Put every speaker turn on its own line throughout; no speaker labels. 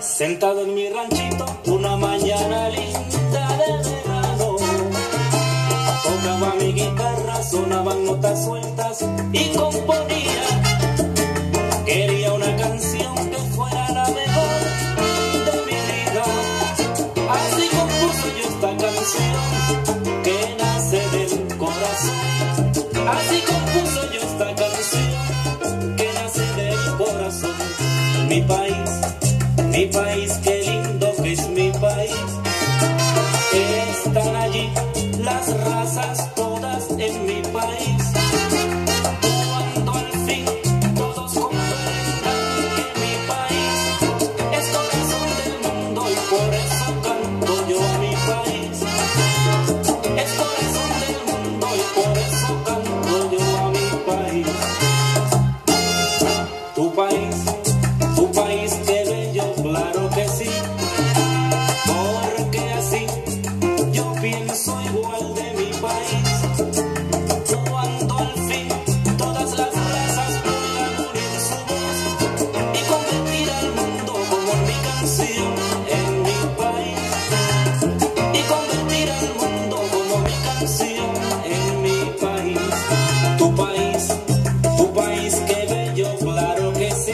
Sentado en mi ranchito, una mañana linda de verano. Tocaba mi guitarra, sonaban notas sueltas y componía. país. En mi país, tu país tu país, que bello, claro que sí.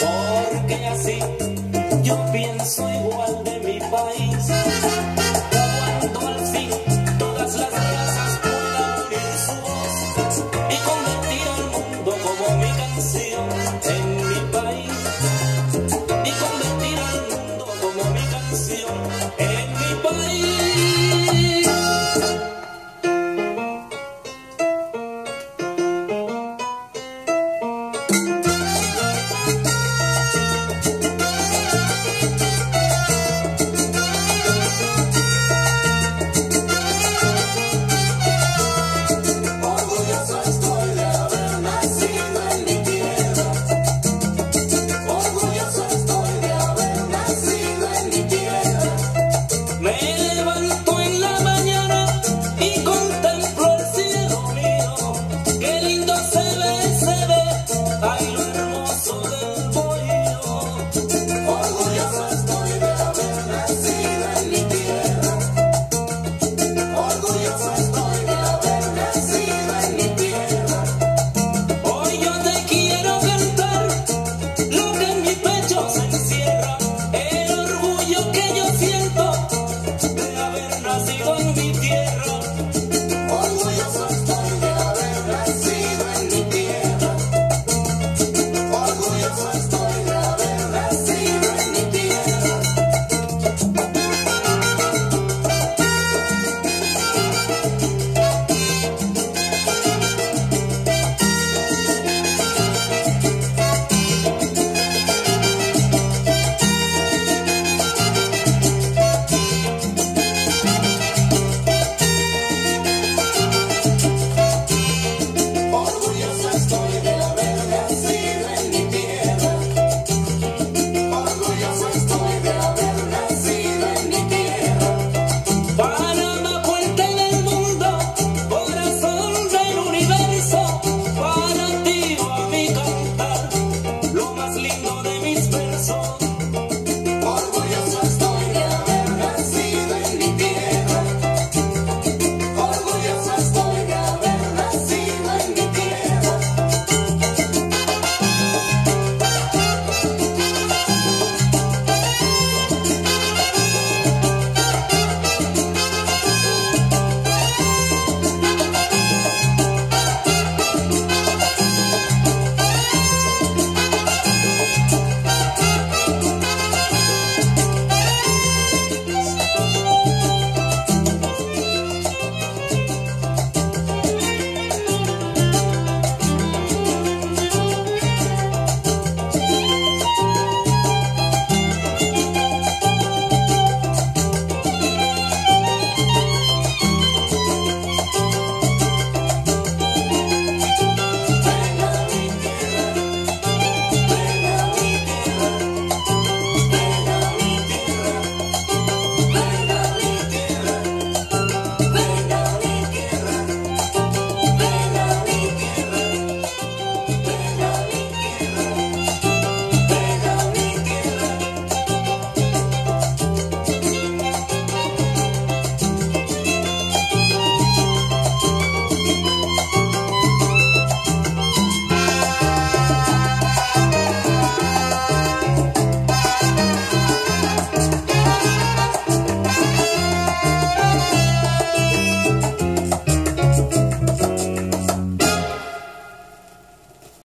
Porque así yo pienso igual de mi país. Cuando al fin todas las razas puedan unir su voz y convertir al mundo como mi canción. En